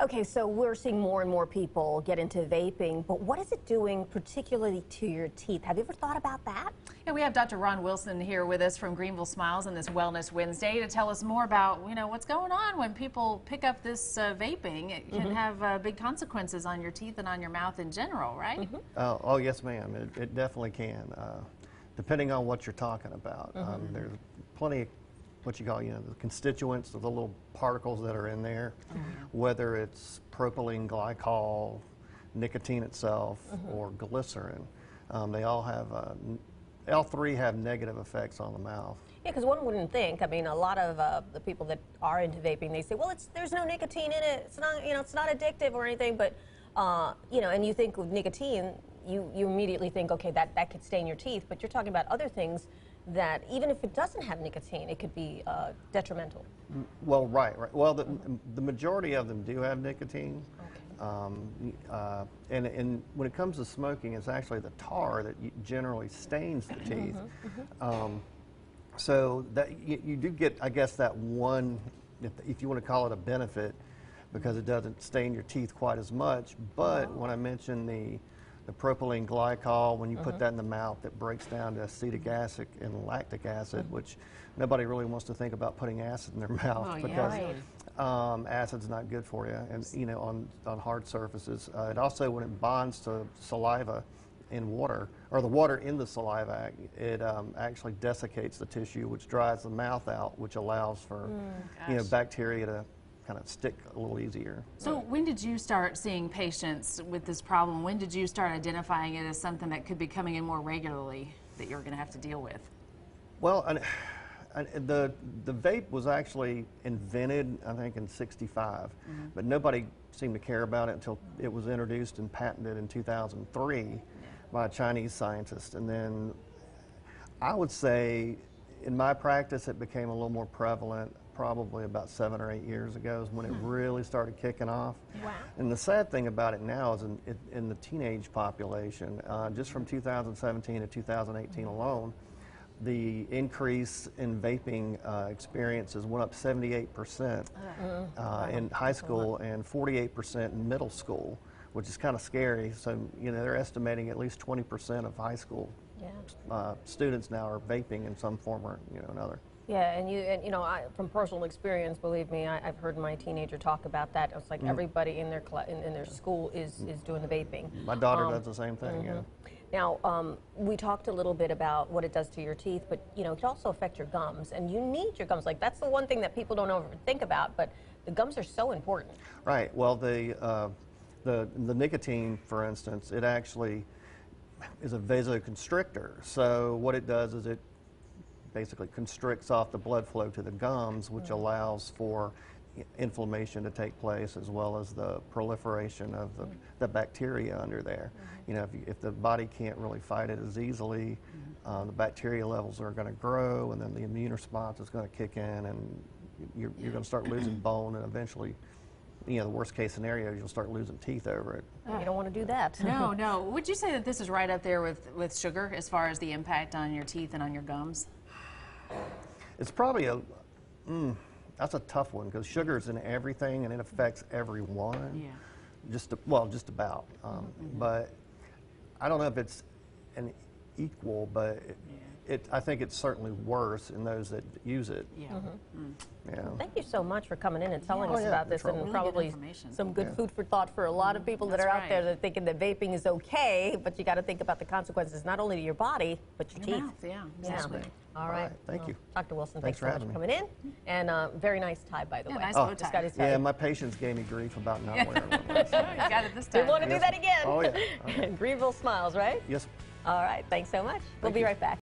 Okay, so we're seeing more and more people get into vaping, but what is it doing particularly to your teeth? Have you ever thought about that? Yeah, we have Dr. Ron Wilson here with us from Greenville Smiles on this Wellness Wednesday to tell us more about, you know, what's going on when people pick up this uh, vaping. It can have uh, big consequences on your teeth and on your mouth in general, right? Oh, oh, yes, ma'am. It, it definitely can. Uh, depending on what you're talking about, um, there's plenty of what you call, you know, the constituents, of the little particles that are in there, whether it's propylene glycol, nicotine itself, or glycerin. Um, they all have, uh, n- all three have negative effects on the mouth. Yeah, because one wouldn't think. I mean, a lot of uh, the people that are into vaping, they say, "Well, it's there's no nicotine in it. It's not, you know, it's not addictive or anything." But uh, you know, and you think with nicotine, you you immediately think, okay, that that could stain your teeth. But you're talking about other things that even if it doesn't have nicotine, it could be uh, detrimental. Well, right, right. Well, the, the majority of them do have nicotine. Um, uh, and, and when it comes to smoking, it's actually the tar that y- generally stains the teeth. Um, so that you, you do get, I guess, that one, if, if you want to call it a benefit, because it doesn't stain your teeth quite as much. But when I mentioned the the propylene glycol, when you put that in the mouth, it breaks down to acetic acid and lactic acid, which nobody really wants to think about putting acid in their mouth Oh, yeah. because Right. um, acid's not good for you, and you know on on hard surfaces. Uh, it also, when it bonds to saliva in water, or the water in the saliva, it um, actually desiccates the tissue, which dries the mouth out, which allows for you know bacteria to kind of stick a little easier. So, when did you start seeing patients with this problem? When did you start identifying it as something that could be coming in more regularly that you're going to have to deal with? Well, and, and the the vape was actually invented, I think, in '65, mm-hmm. but nobody seemed to care about it until it was introduced and patented in 2003 by a Chinese scientist. And then I would say, in my practice, it became a little more prevalent probably about seven or eight years ago is when it really started kicking off. Wow. And the sad thing about it now is in, in- in the teenage population, uh, just from 2017 to 2018 alone, the increase in vaping uh, experiences went up 78% uh, in high school and 48% in middle school, which is kind of scary. So, you know, they're estimating at least 20% of high school Yeah. uh, students now are vaping in some form or you know another. Yeah, and you and you know, I, from personal experience, believe me, I, I've heard my teenager talk about that. It's like everybody in their in, in their school is is doing the vaping. My daughter Um, does the same thing. Yeah. Now, um, we talked a little bit about what it does to your teeth, but you know, it can also affect your gums, and you need your gums. Like that's the one thing that people don't ever think about, but the gums are so important. Right. Well, the uh, the the nicotine, for instance, it actually is a vasoconstrictor. So what it does is it basically constricts off the blood flow to the gums, which allows for inflammation to take place as well as the proliferation of the, mm-hmm. the bacteria under there. Mm-hmm. You know, if, you, if the body can't really fight it as easily, mm-hmm. uh, the bacteria levels are going to grow, and then the immune response is going to kick in, and you're, you're going to start losing bone, and eventually, you know, the worst case scenario, you'll start losing teeth over it. You don't want to do that. No, no. Would you say that this is right up there with, with sugar as far as the impact on your teeth and on your gums? It's probably a, mm, that's a tough one because sugar is in everything and it affects everyone. Yeah. Just well, just about. Um, But I don't know if it's an equal, but it, it, I think it's certainly worse in those that use it. Yeah. Mm-hmm. Mm. Yeah. Thank you so much for coming in and telling Oh, us yeah, about this, trouble. and Really probably information. some good Yeah. food for thought for a lot of mm-hmm. people that That's are out there that are thinking that vaping is okay, but you got to think about the consequences not only to your body but your, Your teeth. mouth, yeah, Yeah. exactly. All All right. right, thank Well, you. Dr. Wilson, Thanks thanks, for so much for having coming in, and uh, very nice tie, by the Yeah, way. nice Oh. Just tie. got his Yeah, my patients gave me grief about not wearing one. last you got it this We time. want to do that again. Oh, yeah. Oh, Greenville smiles, right? Yes. All right. Thanks so much. we'll be you. right back.